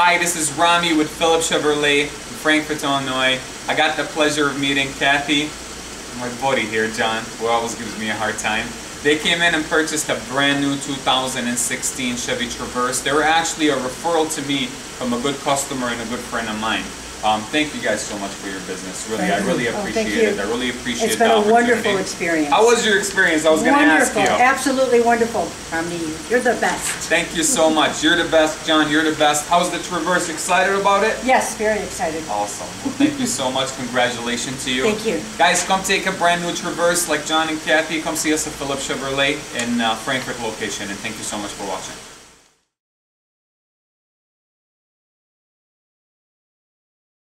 Hi, this is Rami with Phillips Chevrolet in Frankfort, Illinois. I got the pleasure of meeting Kathy, my buddy here, John, who always gives me a hard time. They came in and purchased a brand new 2016 Chevy Traverse. They were actually a referral to me from a good customer and a good friend of mine. Um, thank you guys so much for your business. Really, I really Oh, appreciate you. it. I really appreciate it. It's been a wonderful experience. How was your experience? I was going to ask Wonderful, you. absolutely wonderful. I mean, you're the best. Thank you so much. You're the best, John. You're the best. How's the Traverse? Excited about it? Yes, very excited. Awesome. Well, thank you so much. Congratulations to you. Thank you. Guys, come take a brand new Traverse like John and Kathy. Come see us at Phillips Chevrolet in uh, Frankfort location. And thank you so much for watching.